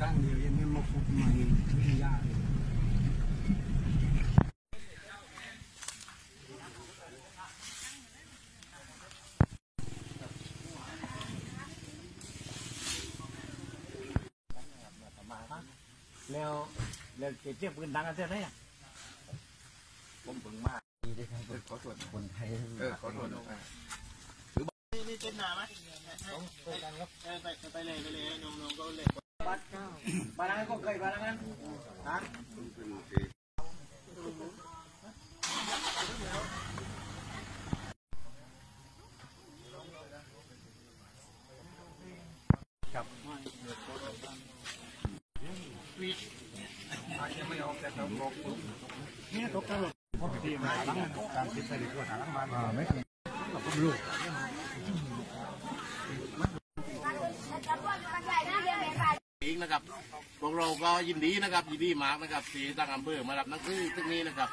ข้างเดียวยังไม่มาขุดใหม่ไม่ยากเลยแล้วแล้วเก็บเทียบปืนดังกันเท่าไหร่อะผมเพิ่งมาดีด้วยครับขอตรวจคนไทยเออขอตรวจอ่านี่เจ็ดหนาไหมไปกันครับไปไปเลยไปเลยน้องๆก็เลย Barang kok kayak barangan? Hah? Ini tokal, kok di mana? Kan kita di kuat, kan mana? Ah, mereka belum. นะครับพวกเราก็ยินดีนะครับยินดีมากนะครับที่ตั้งอำเภอมารับหนังสือตรงนี้นะครับ